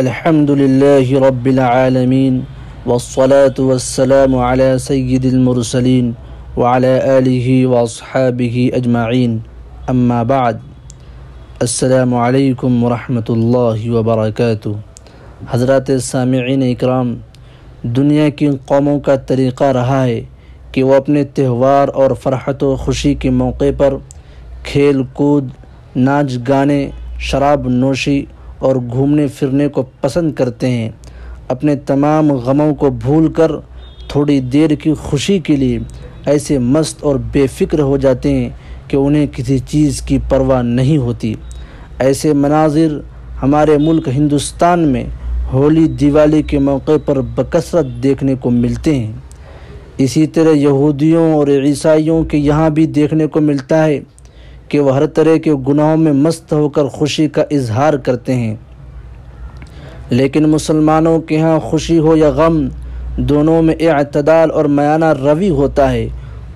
الحمد لله رب العالمين والصلاة والسلام على سيد المرسلين وعلى آله وأصحابه أجمعين. أما بعد، السلام علیکم ورحمۃ اللہ وبرکاتہ حضرات سامعین اکرام، دنیا کی قوموں کا طریقہ رہا ہے کہ وہ اپنے تہوار اور فرحت و خوشی کے موقع پر کھیل کود، ناچ گانے، شراب نوشی اور گھومنے پھرنے کو پسند کرتے ہیں۔ اپنے تمام غموں کو بھول کر تھوڑی دیر کی خوشی کے لیے ایسے مست اور بے فکر ہو جاتے ہیں کہ انہیں کسی چیز کی پرواہ نہیں ہوتی۔ ایسے مناظر ہمارے ملک ہندوستان میں ہولی، دیوالی کے موقع پر بکثرت دیکھنے کو ملتے ہیں۔ اسی طرح یہودیوں اور عیسائیوں کے یہاں بھی دیکھنے کو ملتا ہے۔ کہ وہ ہر طرح کے گناہوں میں مست ہو کر خوشی کا اظہار کرتے ہیں۔ لیکن مسلمانوں کے ہاں خوشی ہو یا غم دونوں میں اعتدال اور میانہ روی ہوتا ہے۔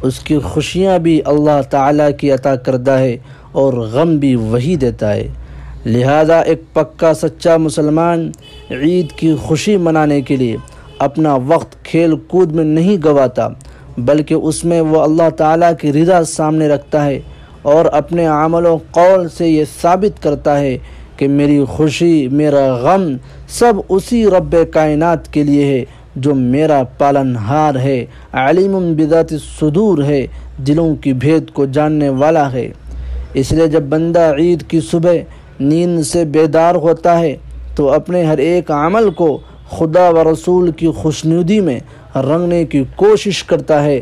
اس کی خوشیاں بھی اللہ تعالیٰ کی عطا کردہ ہے اور غم بھی وہی دیتا ہے۔ لہذا ایک پکا سچا مسلمان عید کی خوشی منانے کے لیے اپنا وقت کھیل کود میں نہیں گواتا، بلکہ اس میں وہ اللہ تعالیٰ کی رضا سامنے رکھتا ہے۔ اور اپنے عمل و قول سے یہ ثابت کرتا ہے کہ میری خوشی، میرا غم سب اسی رب کائنات کے لیے ہے، جو میرا پالن ہار ہے۔ علیم بذات الصدور ہے، دلوں کی بھید کو جاننے والا ہے۔ اس لیے جب بندہ عید کی صبح نیند سے بیدار ہوتا ہے، تو اپنے ہر ایک عمل کو خدا و رسول کی خوشنودی میں رنگنے کی کوشش کرتا ہے۔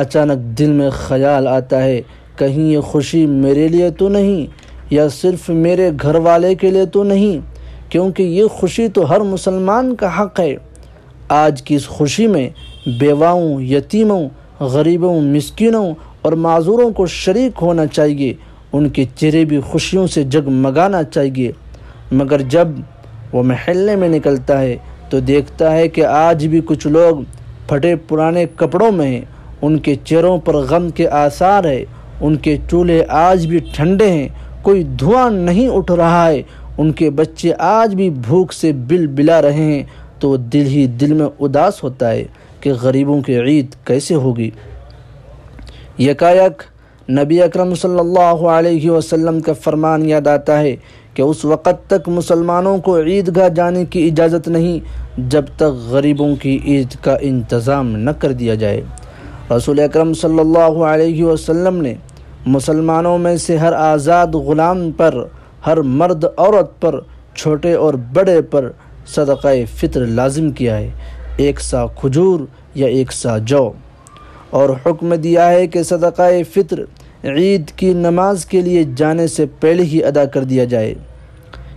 اچانک دل میں خیال آتا ہے، کہیں یہ خوشی میرے لیے تو نہیں یا صرف میرے گھر والے کے لیے تو نہیں؟ کیونکہ یہ خوشی تو ہر مسلمان کا حق ہے۔ آج کی اس خوشی میں بیواؤں، یتیموں، غریبوں، مسکینوں اور معذوروں کو شریک ہونا چاہیے۔ ان کے چہرے بھی خوشیوں سے جگمگانا چاہیے۔ مگر جب وہ محلے میں نکلتا ہے تو دیکھتا ہے کہ آج بھی کچھ لوگ پھٹے پرانے کپڑوں میں ہیں۔ ان کے چہروں پر غم کے آثار ہے، ان کے چولہے آج بھی ٹھنڈے ہیں، کوئی دھواں نہیں اٹھ رہا ہے۔ ان کے بچے آج بھی بھوک سے بل بلا رہے ہیں۔ تو دل ہی دل میں اداس ہوتا ہے کہ غریبوں کی عید کیسے ہوگی۔ یکایک نبی اکرم صلی اللہ علیہ وسلم کا فرمان یاد آتا ہے کہ اس وقت تک مسلمانوں کو عیدگاہ جانے کی اجازت نہیں، جب تک غریبوں کی عید کا انتظام نہ کر دیا جائے۔ رسول اکرم صلی اللہ علیہ وسلم نے مسلمانوں میں سے ہر آزاد غلام پر، ہر مرد عورت پر، چھوٹے اور بڑے پر صدقہ فطر لازم کیا ہے۔ ایک سا کھجور یا ایک سا جو۔ اور حکم دیا ہے کہ صدقہ فطر عید کی نماز کے لیے جانے سے پہلے ہی ادا کر دیا جائے۔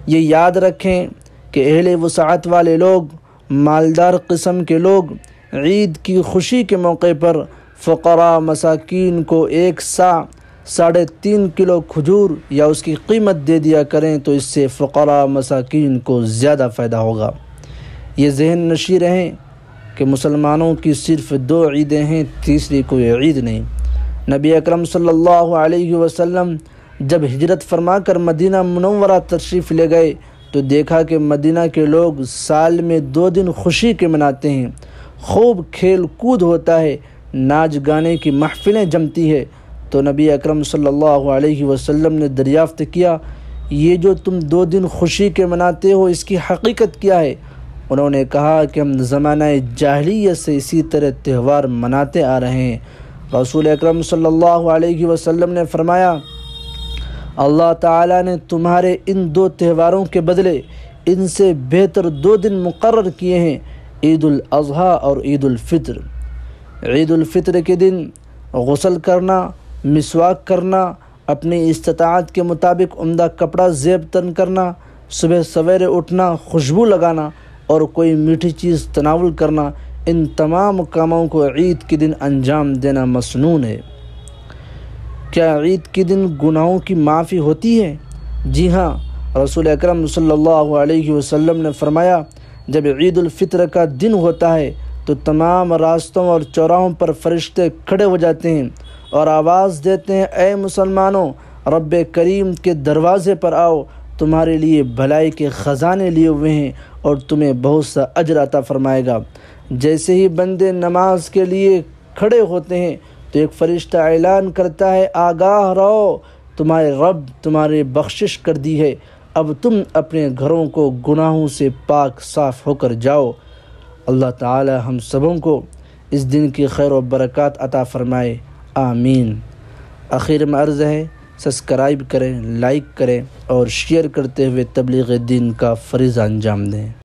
یہ یاد رکھیں کہ اہل وسعت والے لوگ، مالدار قسم کے لوگ، عید کی خوشی کے موقع پر فقراء مساکین کو ایک سا ساڑھے تین کلو کھجور یا اس کی قیمت دے دیا کریں تو اس سے فقراء مساکین کو زیادہ فائدہ ہوگا۔ یہ ذہن نشی رہیں کہ مسلمانوں کی صرف دو عیدیں ہیں، تیسری کوئی عید نہیں۔ نبی اکرم صلی اللہ علیہ وسلم جب ہجرت فرما کر مدینہ منورہ تشریف لے گئے تو دیکھا کہ مدینہ کے لوگ سال میں دو دن خوشی کے مناتے ہیں۔ خوب کھیل کود ہوتا ہے ناچ گانے کی محفلیں جمتی ہے۔ تو نبی اکرم صلی اللہ علیہ وسلم نے دریافت کیا، یہ جو تم دو دن خوشی کے مناتے ہو، اس کی حقیقت کیا ہے؟ انہوں نے کہا کہ ہم زمانہ جاہلیت سے اسی طرح تہوار مناتے آ رہے ہیں۔ رسول اکرم صلی اللہ علیہ وسلم نے فرمایا، اللہ تعالیٰ نے تمہارے ان دو تہواروں کے بدلے ان سے بہتر دو دن مقرر کیے ہیں، عید الاضحیٰ اور عید الفطر۔ عید الفطر کے دن غسل کرنا، مسواک کرنا، اپنی استطاعت کے مطابق عمدہ کپڑا زیب تن کرنا، صبح سویرے اٹھنا، خوشبو لگانا اور کوئی میٹھی چیز تناول کرنا، ان تمام کاموں کو عید کے دن انجام دینا مسنون ہے۔ کیا عید کے دن گناہوں کی معافی ہوتی ہے؟ جی ہاں رسول اکرم صلی اللہ علیہ وسلم نے فرمایا، جب عید الفطر کا دن ہوتا ہے تو تمام راستوں اور چوراہوں پر فرشتے کھڑے ہو جاتے ہیں اور آواز دیتے ہیں، اے مسلمانوں، رب کریم کے دروازے پر آؤ۔ تمہارے لیے بھلائی کے خزانے لیے ہوئے ہیں اور تمہیں بہت سا اجر عطا فرمائے گا۔ جیسے ہی بندے نماز کے لیے کھڑے ہوتے ہیں، تو ایک فرشتہ اعلان کرتا ہے، آگاہ رہو۔ تمہارے رب تمہارے بخشش کر دی ہے۔ اب تم اپنے گھروں کو گناہوں سے پاک صاف ہو کر جاؤ۔ اللہ تعالی ہم سبوں کو اس دن کی خیر و برکات عطا فرمائے، آمین۔ آخر میں عرض ہے، سبسکرائب کریں، لائک کریں اور شیئر کرتے ہوئے تبلیغ دین کا فریضہ انجام دیں۔